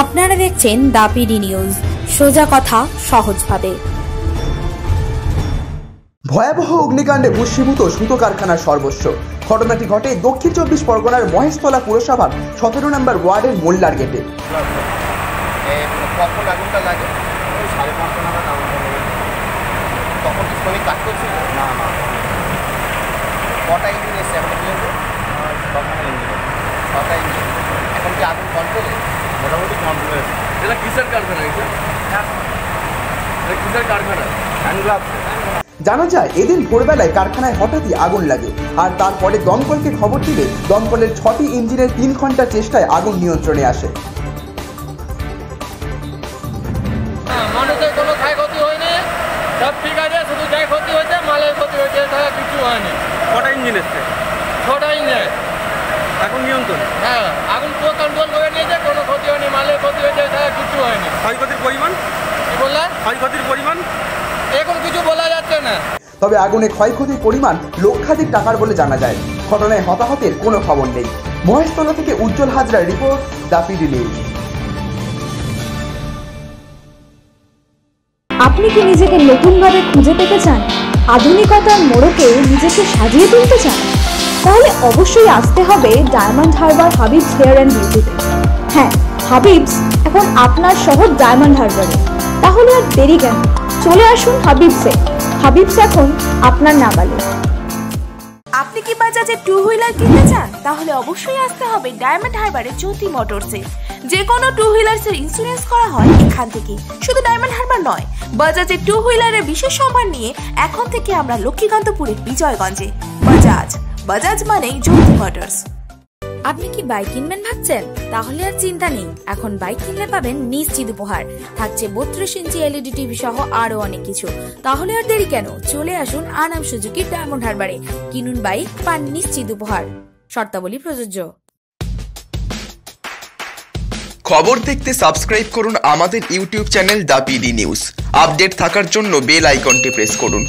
আপনারা দেখছেন দাপিডি নিউজ। সোজা কথা সহজভাবে। ভয়াবহ অগ্নিকাণ্ডে ভস্মীভূত সুতো কারখানার সর্বস্ব। ঘটনাটি ঘটে দক্ষিণ চব্বিশ পরগনার মহেশতলা পুরসভার সতেরো নম্বর ওয়ার্ডের মোল্লার গেটে। কখন আগুনটা লাগে? সাড়ে পাঁচটা নাগাদ আগুনটা তখন কি শ্রমিক কাজ করছিল? না না। কটা ইঞ্জিন এসছে? এখন পর্যন্ত ছটা ইঞ্জিন। ছটা ইঞ্জিন। এখন কি আগুন কন্ট্রোলে মোটামুটি কন্ট্রোলে এটা কিসের কারখানা এটা? এটা কিসের কারখানা? হ্যান্ড গ্লাভস জানা যায় এদিন ভোরবেলায় কারখানায় হঠাৎই আগুন লাগে আর তারপরে দমকলকে খবর দিলে দমকলের ছটি ইঞ্জিনের তিন ঘণ্টা চেষ্টায় আগুন নিয়ন্ত্রণে আসে। হ্যাঁ, মানুষের কোনো ক্ষয়ক্ষতি হয়নি। সব ঠিক আছে শুধু যাই ক্ষতি হয়েছে মালের ক্ষতি হয়েছে তারা কিছু হয়নি। কটা ইঞ্জিন এসছে? নিয়ন্ত্রণ? হ্যাঁ আগুন পুরো কন্ট্রোল করে নিয়েছে কোনো ক্ষতি হয়নি মালের ক্ষতি হয়েছে তারা কিছু হয়নি। ক্ষয়ক্ষতির পরিমাণ? কি বললেন ক্ষয়ক্ষতির পরিমাণ? এখন কিছু বলা যাচ্ছে না। তবে আগুনে ক্ষয়ক্ষতির পরিমাণ লক্ষাধিক টাকার বলে জানা যায়। ঘটনায় হতাহতের কোনো খবর নেই। মহেশতলা থেকে উজ্জ্বল হাজরার রিপোর্ট দ্য পিডি নিউজ। আপনি কি নিজেকে নতুনভাবে খুঁজে পেতে চান? আধুনিকতার মোড়কে নিজেকে সাজিয়ে তুলতে চান? তাহলে অবশ্যই আসতে হবে ডায়মন্ড হারবার হাবিবস হেয়ার অ্যান্ড বিউটিতে হ্যাঁ হাবিবস এখন আপনার শহর ডায়মন্ড হারবারে তাহলে আর দেরি কেন? চলে আসুন হাবিবসে হাবিবস এখন আপনার নাগালে। আপনি কি বাজাজে টু হুইলার কিনতে চান? তাহলে অবশ্যই আসতে হবে ডায়মন্ড হারবারে জ্যোতি মোটরসে যে কোনো টু হুইলার্স এর ইন্স্যুরেন্স করা হয় এখান থেকে। শুধু ডায়মন্ড হারবার নয় বাজাজের টু হুইলারের বিশেষ সম্মান নিয়ে এখন থেকে আমরা লক্ষ্মীকান্তপুরের বিজয়গঞ্জে। বাজাজ বাজাজ মানেই জ্যোতি মোটরস। আপনি কি বাইক কিনবেন ভাবছেন? তাহলে আর চিন্তা নেই। এখন বাইক কিনলে পাবেন নিশ্চিত উপহার। থাকছে বত্রিশ ইঞ্চি এলইডি টিভি সহ আরও অনেক কিছু। তাহলে আর দেরি কেন? চলে আসুন আনাম সুজুকি ডায়মন্ড হারবারে। কিনুন বাইক পান নিশ্চিত উপহার। শর্তাবলী প্রযোজ্য। খবর দেখতে সাবস্ক্রাইব করুন আমাদের YouTube channel the PD news update থাকার জন্য বেল আইকনটি প্রেস করুন।